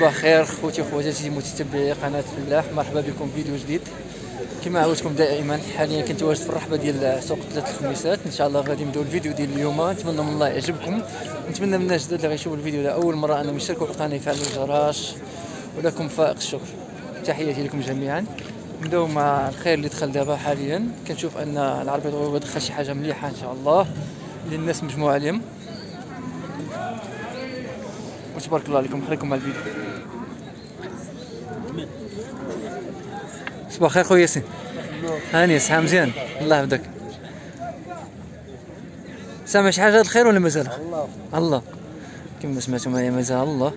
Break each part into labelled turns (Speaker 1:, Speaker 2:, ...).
Speaker 1: صباح خير خوتي وخواتاتي متتبعي قناة فلاح. مرحبا بكم في فيديو جديد. كما عودتكم دائما حاليا كنت واجد في الرحبة ديال سوق ثلاث الخميسات. إن شاء الله غادي نبدأو الفيديو ديال اليوم. نتمنى من الله يعجبكم. نتمنى من الناس اللي غيشوفوا الفيديو ده أول مرة أنهم يشتركوا في القناه يفعلوا الجرس ولكم فائق الشكر. تحياتي لكم جميعا. نبدأو مع الخير اللي دخل دابا حاليا. كنشوف أن العربية الغربية دخل شي حاجة مليحة إن شاء الله اللي الناس مجموعة عليهم وتبارك الله عليكم. خليكم مع الفيديو. صباح الخير خويا ياسين. هاني صحة مزيان. الله يحفظك. سامع شي حاجة هاد الخير ولا مازال؟ الله. الله كما سمعتوا معايا مازال الله.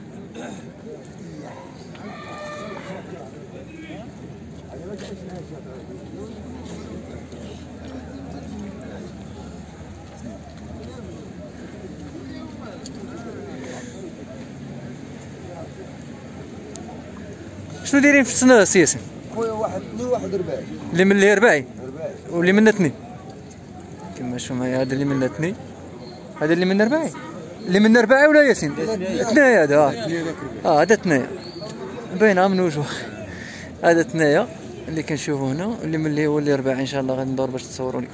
Speaker 1: شنو دايرين في السنة سياسي
Speaker 2: خويا واحد اثنين واحد رباعي.
Speaker 1: اللي من اللي رباعي؟
Speaker 2: رباعي.
Speaker 1: واللي منا اثنين. كما شو معايا هذا اللي منا اثنين. هذا اللي منا رباعي. اللي منا رباعي ولا ياسين؟ اثنايا هذا آه. آه هذا اثنايا باينه من وجهه هذا اثنايا اللي كنشوفو هنا واللي من اللي هو اللي رباعي إن شاء الله غادي ندور باش تصوروا لكم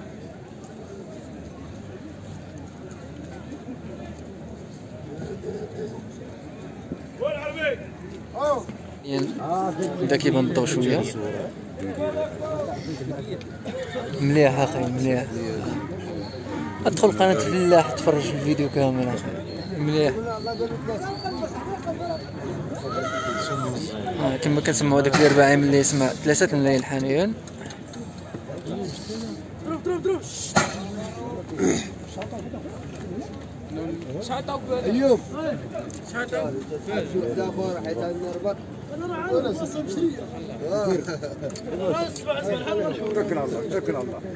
Speaker 1: بدا كيبان الضو شوية. مليح أخي مليح. أدخل قناة فلاح تفرج في الفيديو كامل. أخي مليح. آه كما كنسمعوا داك الأربعين اللي يسمع ثلاثة الليل حاليا.
Speaker 2: حيت عندنا رباط توكل على الله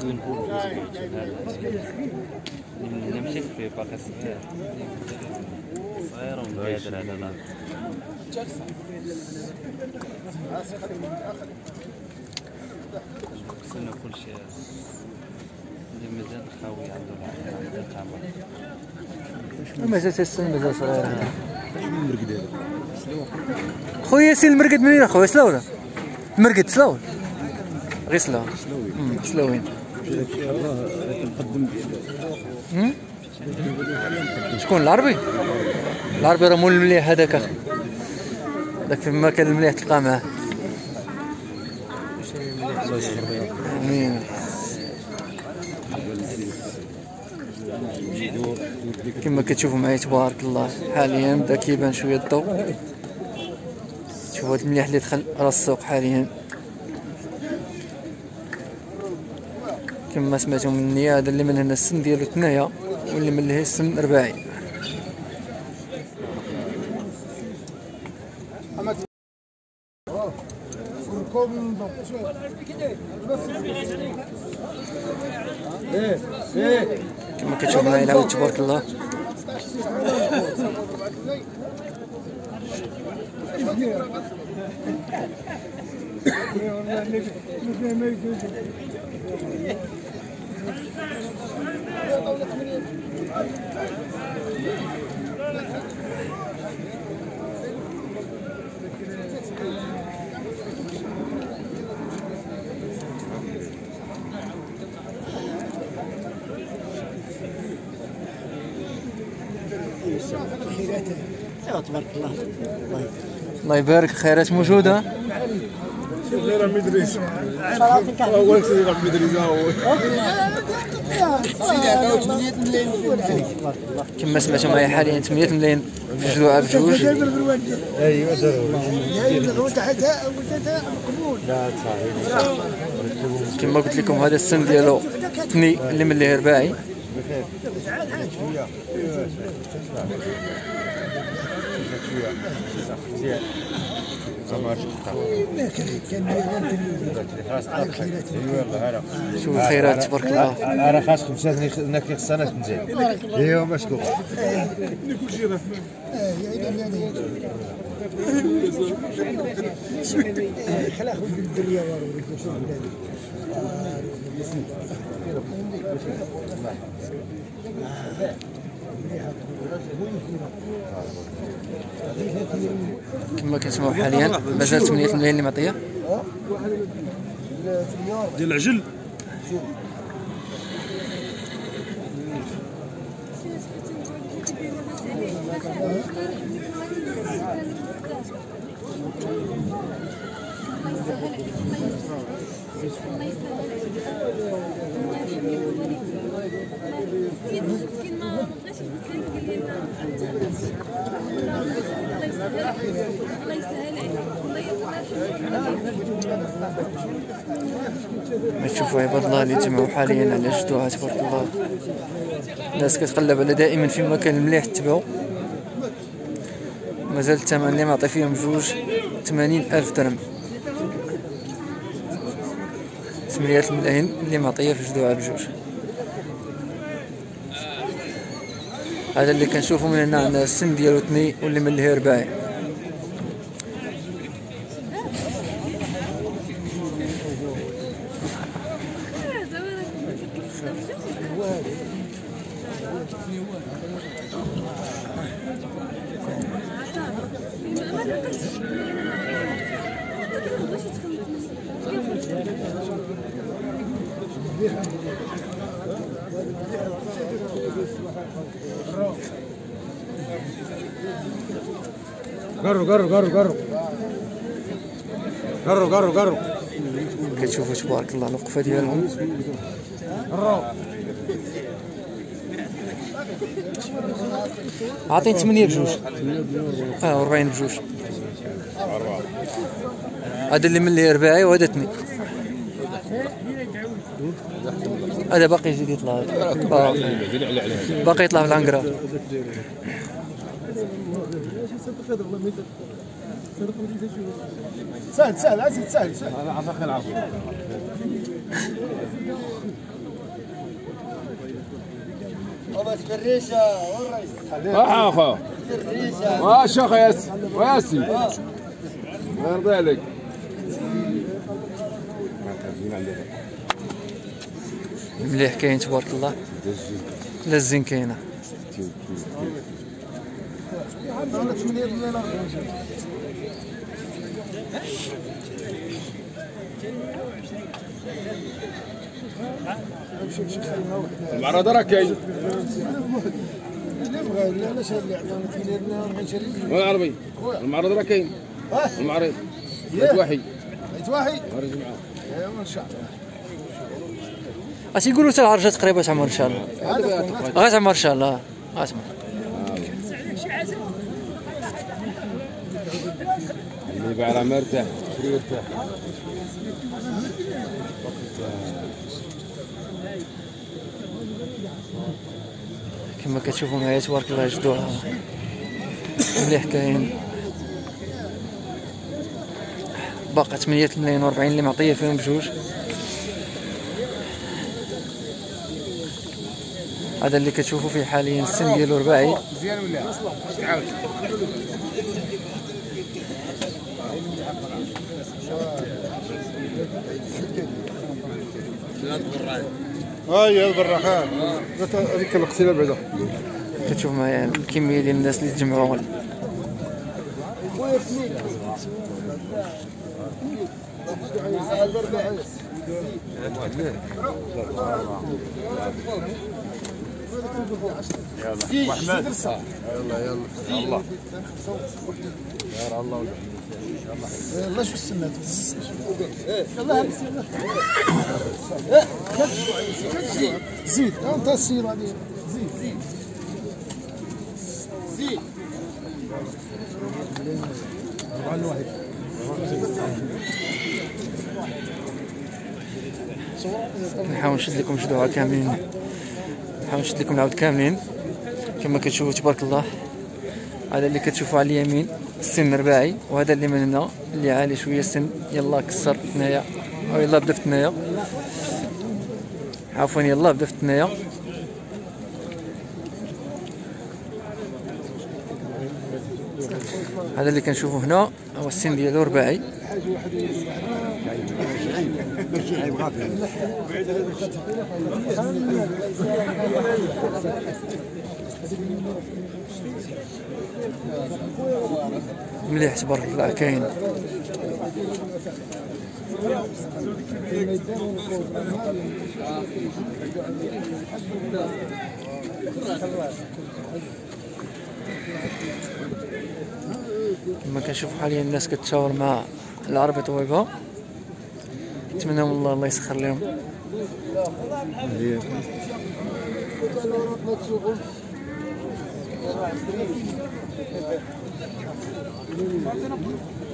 Speaker 3: زين هو نمشي في باكستان صغير ومقادر على الأرض كنا كل شيء. اللي مازال خاوي عنده العقل عنده تعمر
Speaker 1: مازال صغير. خويا ياسين المرقد منين؟ اخويا سلاوله المرقد سلاول غير سلاول سلاوين؟ شكون؟ العربي؟ العربي راه مول المليح هذاك أخي. داك في المكان المليح تلقى معاه. آمين. كما كتشوفوا معايا تبارك الله حاليا بدا كيبان شوية الضوء. شوفوا المليح اللي دخل راس السوق حاليا. كما سمعتوا مني هذا اللي من هنا السن ديالو ثنايا واللي من لهي السن رباعي. كما كتشوف معايا العود تبارك الله
Speaker 2: تبارك الله
Speaker 1: الله يبارك خيرات موجوده كما سمعتوا معايا حاليا 8 ملايين في جذوع بجوج كما قلت لكم هذا السن ديالو ثني اللي من اللي رباعي شوفوا الخيرات تبارك الله
Speaker 4: أنا خاص خمسة ناكي خصنا مزيان ايوا مشكور
Speaker 1: كما كنسمعوا حاليا مازال 8 ملايين اللي معطية.
Speaker 2: ديال العجل.
Speaker 1: ما تشوفوا عباد الله اللي تجمعوا حاليا على جدوها تبارك الله. الناس كتقلب على دائما في مكان مليح تبعو. مازال الثمن اللي معطي فيهم جوج ثمانين ألف درهم. ثمانية الملايين اللي معطية في جدوها بجوج هذا اللي كنشوفو من هنا عندنا السن ديالو اثني واللي من اللي رباعي
Speaker 4: قروا قروا قروا قروا قروا قروا قروا
Speaker 1: كتشوفوا تبارك الله الوقفة ديالهم عطيني 8 بجوج. آه 40 بجوج. هذا اللي من اللي رباعي وهذا اثنين هذا باقي يزيد يطلع. آه. باقي يطلع في العنقرة
Speaker 2: سهل سهل عزيز سهل سهل.
Speaker 5: آه اخو ما شيخ ياس وياسي الله يرضي عليك.
Speaker 1: مليح كاين تبارك الله. لا الزين كاينة.
Speaker 5: المعرض راه كاين
Speaker 2: لا علاش بغا نشري
Speaker 5: عربي المعرض راه كاين المعرض بيت واحد.
Speaker 2: بيت واحد.
Speaker 5: خرج معاه
Speaker 2: ايوا إن شاء الله.
Speaker 1: اش يقولوا حتى العرجه تقريبا تعمر إن شاء الله. غتعمر إن شاء الله. غتعمر
Speaker 5: اللي باع راه مرتاح.
Speaker 1: كما كتشوفوا معايا تبارك الله جدوها مليح كاين. باقي 8 ملايين و40 اللي معطية فيهم بجوج. هذا اللي كتشوفوا فيه حاليا السن ديالو رباعي.
Speaker 5: مزيان ولا تعاود
Speaker 2: هاي هذا البراحان. هذيك القتيله بعدا.
Speaker 1: كتشوف معايا الكمية ديال الناس اللي تجمعوا.
Speaker 2: هنا يلا شو السنة زيد انت السيرة هذه زيد زيد طبعا واحد
Speaker 1: نحاول نشد لكم شدوها كاملين نحاول نشد لكم العود كاملين. كما كتشوفوا تبارك الله هذا اللي كتشوفوا على اليمين السن رباعي وهذا اللي من هنا اللي عالي شوية السن. يلا كسر ثنايا أو يلا بدا في ثنايا عفوا يلا بدا في ثنايا هذا اللي كنشوفوا هنا هو السن ديالو رباعي. مليح تبارك الله كاين. كما كنشوف حاليا الناس كتشاور مع العربي طويبه نتمنى من الله الله يسخر لهم.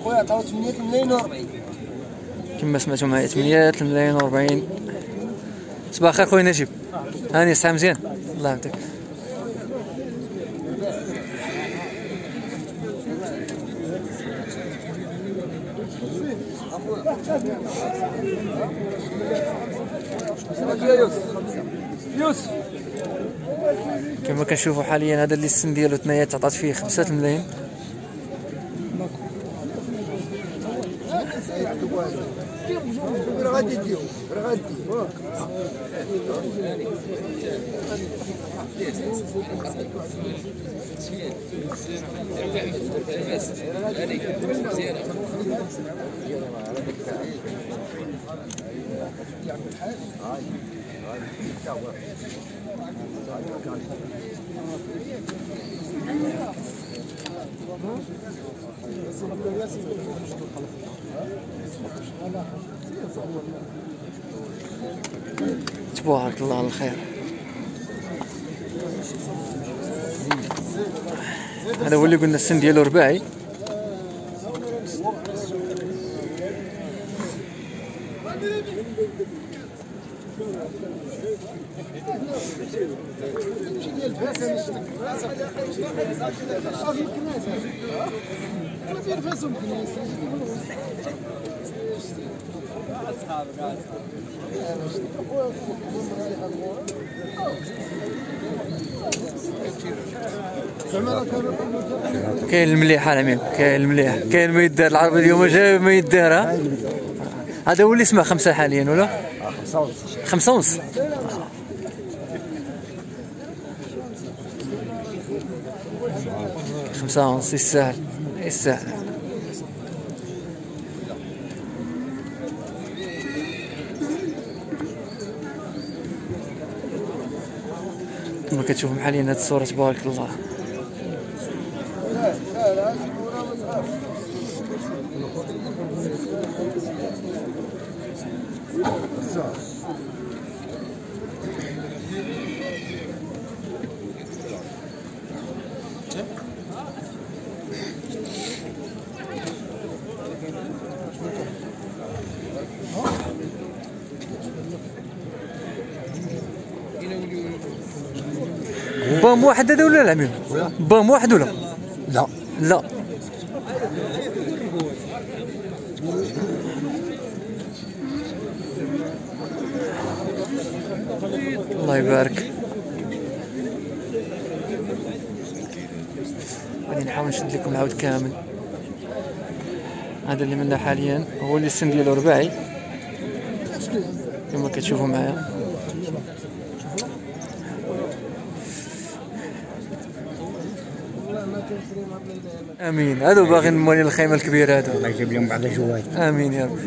Speaker 6: خويا عطاو 8 ملايين و40
Speaker 1: كما سمعتوا معايا 8 ملايين و40 صباح الخير خويا نجيب. هاني الساعة مزيان. الله يعطيك. كما كنشوفوا حاليا هذا اللي السن ديالو ثنايات تعطات فيه 5 ملايين.
Speaker 2: غادي غادي
Speaker 1: تبارك الله على الخير. هذا هو اللي قلنا السن ديالو رباعي. كاين المليح الامين كاين المليح. كاين ما يدار العربي اليوم جاي ما يدار ها؟ هذا هو اللي اسمه خمسة حاليا ولا؟ خمسة ونص. خمسة ونص يستاهل يستاهل كما كتشوفوا حاليا هاد الصورة تبارك الله. بام واحد هذا ولا العميم بام واحد ولا؟
Speaker 2: لا.
Speaker 1: الله يبارك. غادي نحاول نشد لكم العود كامل. هذا اللي منا حاليا. هو اللي السن ديالو رباعي. كما كتشوفوا معايا. آمين. هادو باغيين موالين الخيمة الكبيرة هادو.
Speaker 7: الله يجيب لهم بعض شوية
Speaker 1: آمين يا رب.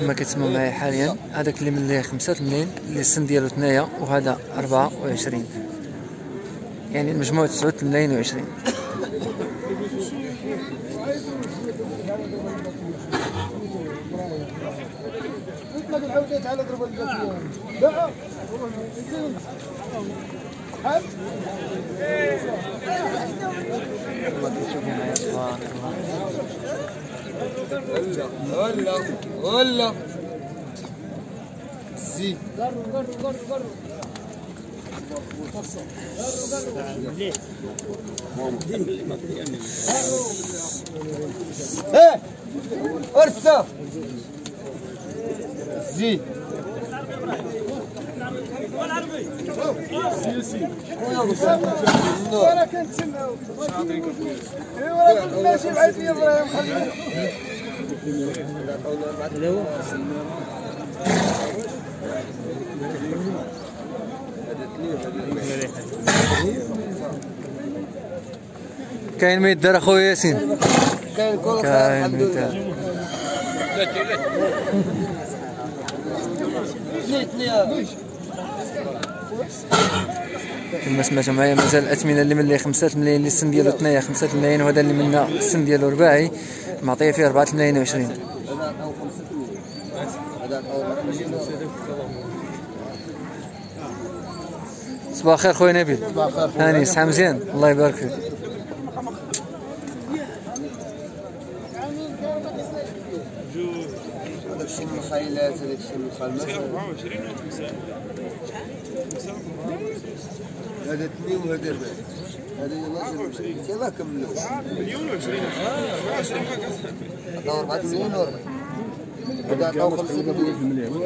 Speaker 1: كما كتسمعوا معايا حاليا هذاك اللي من ليه 5 ملايين اللي السن ديالو ثنايا وهذا 24 يعني المجموع 9 ملايين و20
Speaker 4: ولا ولا زي إيه ارسل زي
Speaker 2: أنا كنتسنى ايوا ماشي بعيد لي إبراهيم خلينا
Speaker 1: كاين ما يدار اخويا ياسين
Speaker 4: كاين كل خير الحمد لله
Speaker 1: كما سمعتوا معايا مازال الاثمنه اللي من اللي 5 ملايين اللي السن ديالو ثنايا 5 ملايين وهذا اللي منا السن ديالو رباعي معطية فيه 4 ملايين و20
Speaker 4: هذا أو خمسة هذا أو
Speaker 1: صباح الخير خويا نبيل. هاني صحة مزيان؟ الله يبارك فيك.
Speaker 4: هذا الشيء من الخيلات هذا الشيء من الخيلات. هذا اثنين وهذا ربع هذا يلا كملوا مليون وعشرين هذا أربعة مليون وربع هذا عطاو خمسة مليون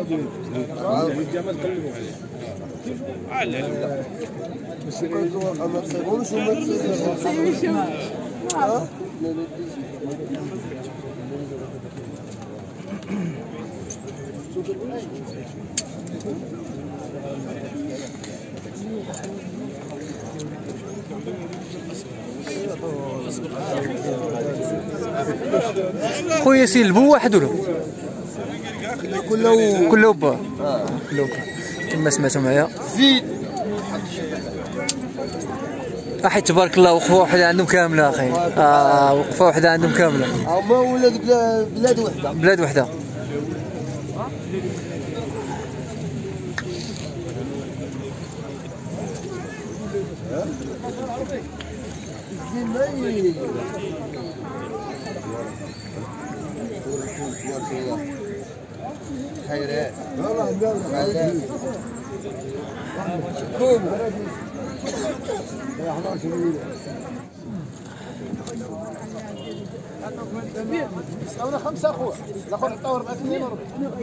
Speaker 4: ما تصيبهمش وما تصيبهمش؟ لا لا
Speaker 1: خويا ياسين البو واحد ولا
Speaker 4: كله
Speaker 1: كله با كله با كما سمعتوا معايا
Speaker 4: زيد.
Speaker 1: احي تبارك الله وقفة واحدة عندهم كاملة أخي. آه وقفة واحدة عندهم كاملة.
Speaker 4: هما ولاد بلا- بلاد وحدة.
Speaker 1: بلاد وحدة
Speaker 4: زين ماي تبارك الله خيرات خيرات كوم
Speaker 2: أنا خمسه اخويا الآخر عطاو 4 مليون وربع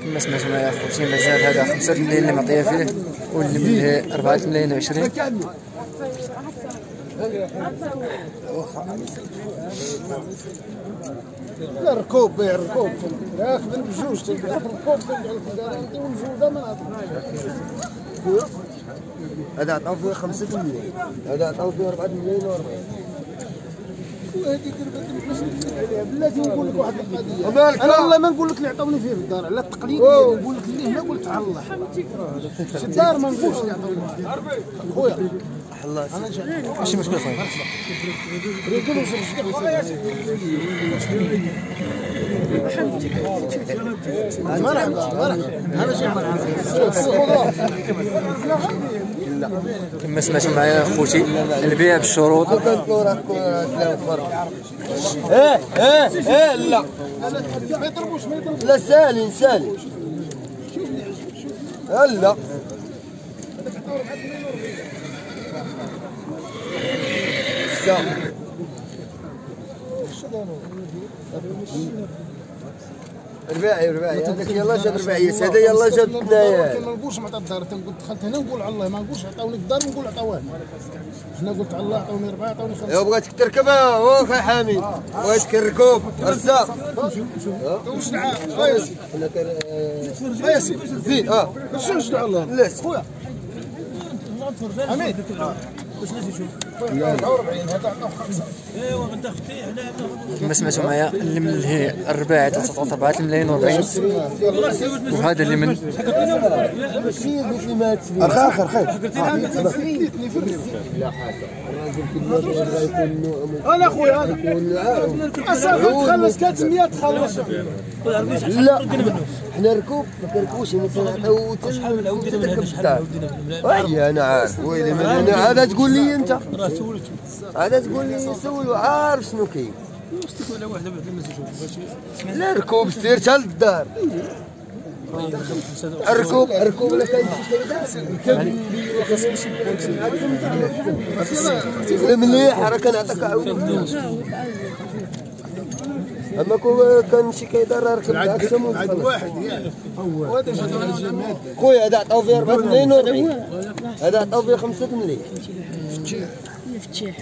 Speaker 1: كما سمعتوا معايا اخوتي مازال هذا 5 ملايين اللي معطية فيه واللي من ليه 4 ملايين و20
Speaker 2: لا ركوب بيع ركوب. ياخذ بجوج تلقى ركوب تلقى نعطيو الجوده ما
Speaker 4: هذا عطاو فيه خمسة مليون. هذا عطاو فيه أربعة مليون وأربعين
Speaker 2: وهذيك عليها بلاتي نقول لك واحد
Speaker 4: القضية
Speaker 2: أنا والله ما نقول لك اللي عطاوني فيه في الدار على التقليد نقول لك اللي هنا قلت على الله. في الدار ما نقولش اللي عطاوني خويا.
Speaker 1: ماشي مشكل خويا.
Speaker 2: مرحبا. مرحبا. هذا شيء مرحبا
Speaker 1: كما سمعتوا معايا اخوتي البيع بالشروط.
Speaker 4: إيه إيه إيه لا.
Speaker 2: ما يضربوش ما يضربوش
Speaker 4: لا سالي سالي. لا. رباعي رباعي. هذاك يلا جاب رباعية هذا يلا جاب ثنايا
Speaker 2: ما نقولش مع الدار تنقول دخلت هنا نقول على الله. ما نقولش عطاوني الدار نقول عطاوه هنا قلت على الله عطاوني ربعه عطاوني خمسة.
Speaker 4: يا بغيتك تركبها هو أخي حامد بغيتك الركوب. رزاق
Speaker 2: وش دعاء. آه يا سيدي
Speaker 4: هناك
Speaker 2: يا سيدي
Speaker 4: زيد آه.
Speaker 2: شنو دعاء. الله
Speaker 4: لا
Speaker 2: خويا. حميد. واش نجي نشوف خويا 44 هذا عطاو خمسه
Speaker 1: كما سمعتوا معايا اللي من الهي الرباعي 4 ملايين و40 وهذا اللي من
Speaker 4: اخر خير
Speaker 2: في الريف
Speaker 4: أنا
Speaker 2: أنا خويا أنا تخلص 300 تخلص
Speaker 4: لا حنا ركوب ما كنركبوش مثلا من عود تركب الدار أي أنا عارف. ويلي من أنا عاد تقول لي انت عاد تقول لي سولو عارف شنو كاين لا ركوب سير حتى للدار الركوب الركوب لا كان مليح راه كنعطيك عاود أما كون كان شي كيدار راه ركب معاك
Speaker 2: واحد يا وهذا جات على الجماد
Speaker 4: خويا هذا عطاو فيه 4 ملايين و40 هذا عطاو فيه 5 ملايين.
Speaker 8: مفتاح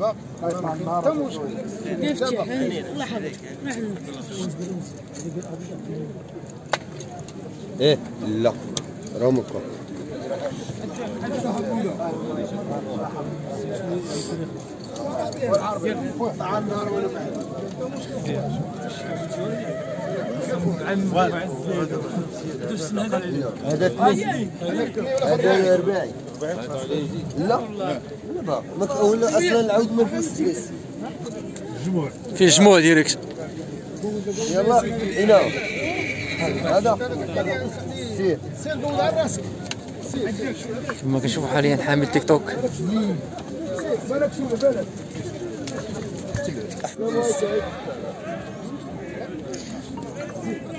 Speaker 2: مرحبا حتى مشكل
Speaker 8: مفتاح الله يحفظك
Speaker 4: إيه لا رمكم هذا هذا ارباعي لا لا ولا أصلا العود ما فيه ستريس
Speaker 1: فيه جموع ديريكت
Speaker 4: يلا هنا. هذا. سير.
Speaker 2: سير على راسك.
Speaker 1: كما كنشوفوا حاليا حامل تيك توك؟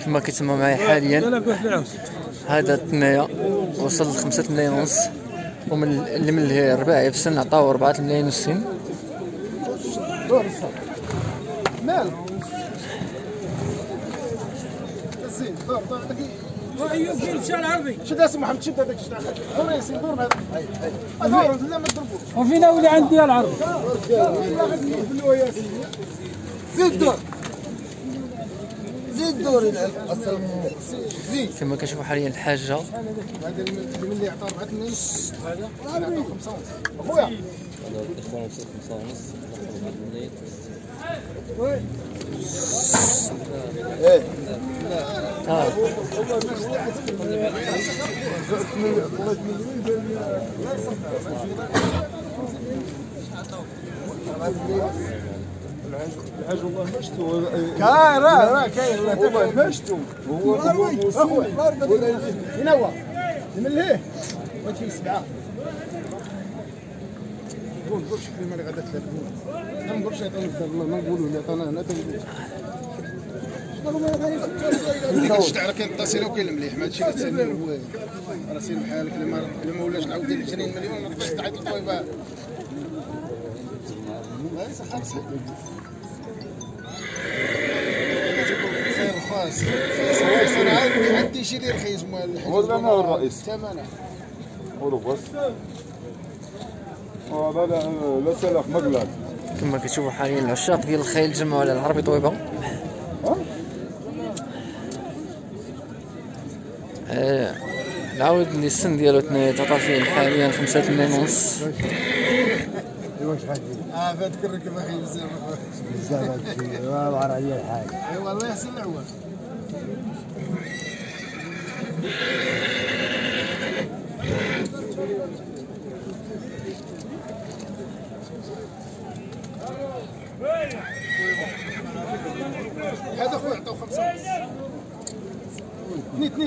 Speaker 1: كما كتسمعوا معايا حاليا هذا الثنايا وصل ل 5 ملايين ونص ومن اللي من الرباعي في السن عطاوه 4 ملايين
Speaker 2: الصف مالك زين دور دور ايوب في العربي دور يا سيدي دور دور ما تضربوش
Speaker 6: وفينا ولي عندي العرض
Speaker 4: زيد دور زيد دور زيد
Speaker 1: كما كنشوفوا حاليا الحاجة
Speaker 2: هذا اللي 4 ملايين هذا عطاه 5 ونص اخويا
Speaker 4: إيه
Speaker 1: آه
Speaker 2: كاين راه راه كاين والله مشتو هو اخويا هنا هو من ليه بغيت فيه سبعه قول قول شكلي مالي غدا ثلاثة ما نقولش الله ما نقولوا اللي عطانا هنا تنقول وكاين المليح ما هادشي اللي تسني هو راه سير بحالك اللي ما اللي ما ولاش نعاود دير 20 مليون تعيط لا
Speaker 5: لا لا
Speaker 1: كما كتشوفوا حاليا العشاق ديال الخيل تجمعوا على العربي طويبة. العود اللي السن ديالو تعطى فيه حاليا خمسة ملايين ونص.
Speaker 2: آه بزاف.
Speaker 4: بزاف ما بعرف عليه الحاج
Speaker 2: اي والله يحسن العوام هذا خويا عطاو خمسة ونص اثنين اثنين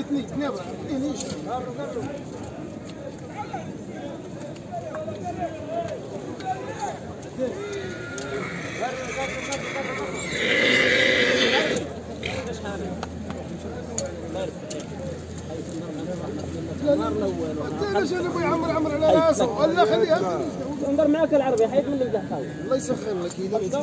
Speaker 2: اثنين اثنين اثنين إيش علاش أنا بغي يعمر عمر على راسه ولا خليها
Speaker 6: انظر معاك العربي حيد من اللي خاوي
Speaker 2: الله يسخر لك اذا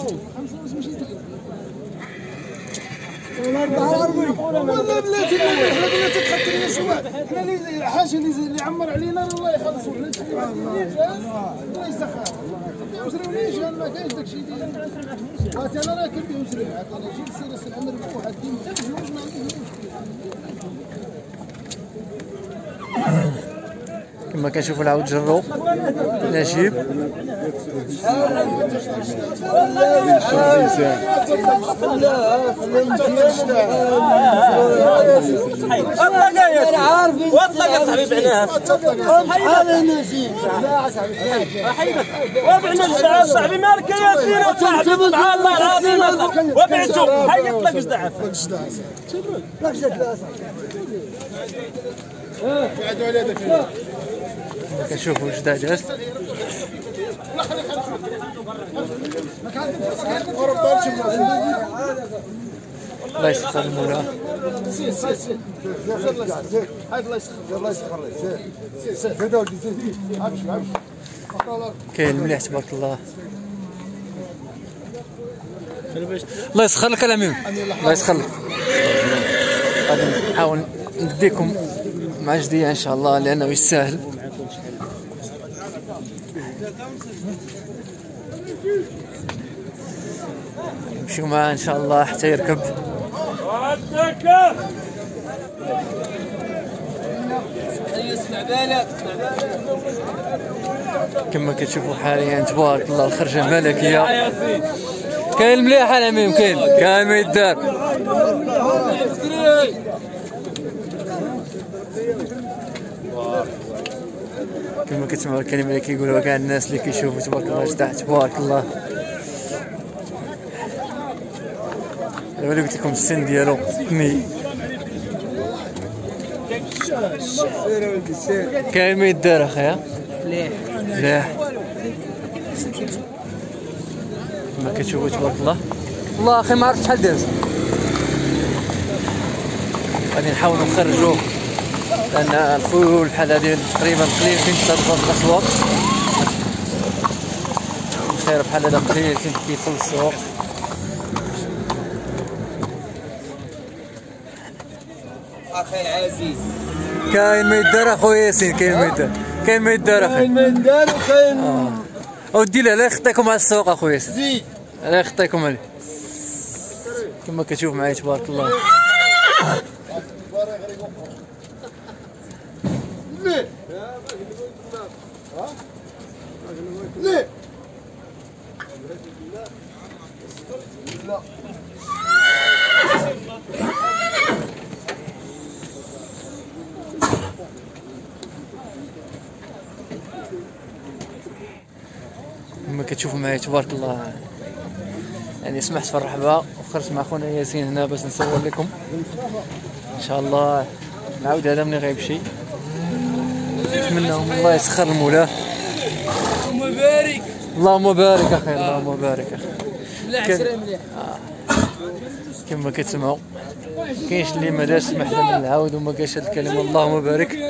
Speaker 2: والله بلاتي إحنا بلا تتحط لنا شي واحد إحنا حاجة اللي عمر علينا الله يخلصوا واحد الله يسخر أنا ما كاينش داكشي ديالي هاتي أنا راه يوزري معاك أنا جيت سير الامر بواحد ديما ما عنديش مشكل.
Speaker 1: كما كنشوفوا العود جرو نجيب
Speaker 6: اطلق يا واطلق يا صاحبي بعناها صاحبي مالك يا صاحبي العظيم
Speaker 1: المولى
Speaker 2: سير هاي الله امشي
Speaker 1: كاين مليح تبارك الله. الله يسخر لك الأمين. الله يسخر لك. غادي نحاول نديكم مع جدية إن شاء الله لأنه يستاهل. نمشيو معاه إن شاء الله حتى يركب كما كتشوفوا حاليا تبارك الله الخرجة ملكيه كاين مليح الامين كاين كاين ما يدار. كما كتسمعوا الكلمة اللي كيقولوها كاع الناس اللي كيشوفوا تبارك الله جدع تبارك الله. دابا قلت لكم السن ديالو مي كاين ما يدار اخايا مليح مليح كما كتشوفوا تبارك الله والله أخي ما عرفت شحال داز غادي نحاولوا نخرجوه لأن الخيول بحال هادي تقريبا قليل فين تصرفوا في الاسواق الخير بحال هذا قليل فين كيدخل السوق
Speaker 4: أخي العزيز
Speaker 1: كاين ما يدار اخويا ياسين كاين ما يدار كاين ما يدار أخي
Speaker 4: كاين من دار وكاين
Speaker 1: اودي لا لا يخطيكم على السوق اخويا ياسين
Speaker 4: زيد
Speaker 1: لا يخطيكم عليه كما كتشوف معايا تبارك الله. كتشوفوا معايا تبارك الله. يعني سمحت في الرحبة وخرجت مع خونا ياسين هنا باش نصور لكم. إن شاء الله نعاود هذا ملي غيمشي نتمنى الله يسخر المولاه
Speaker 6: مبارك
Speaker 1: اللهم بارك أخي اللهم بارك
Speaker 6: أخي.
Speaker 1: كان-
Speaker 6: شري مليح.
Speaker 1: كما كتسمعوا كاينش اللي ما دارش سمح لنا نعاود وما هاد الكلمة. اللهم بارك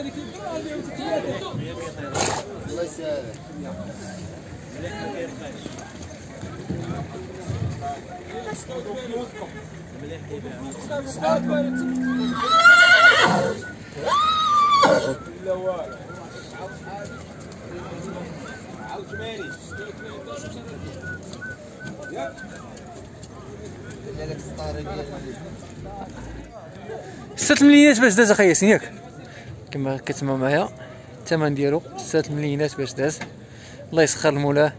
Speaker 1: ست مليونات باش داز أخي ياسين ياك. كما كتسمعوا معايا الثمن ديالو ست مليونات باش داز. الله يسخر المولاه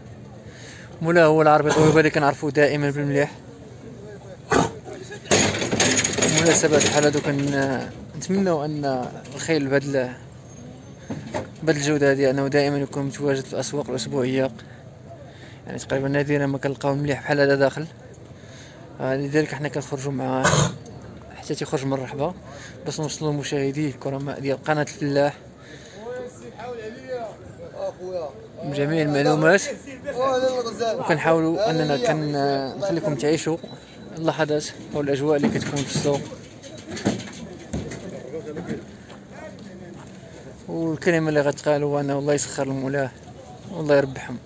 Speaker 1: مولاه هو العربي طويبه اللي كنعرفو دائما بالمليح. مناسبات بحال هادو كن نتمنوا أن الخيل بهاد بهاد الجودة هادي. أنه دائما يكون متواجد في الأسواق الأسبوعية. يعني تقريبا نادرا ما كنلقاو مليح بحال هذا داخل. آه، لذلك حنا كنخرجوا معاه حتى تيخرج من الرحبة. باش نوصلوا لمشاهدي الكرماء ديال قناة الفلاح بجميع المعلومات. وكنحاولوا أننا كن نخليكم تعيشوا. اللحظات أو الأجواء اللي كتكون في السوق. والكلمة اللي غتقال هو أنه الله يسخر المولاه والله يربحهم.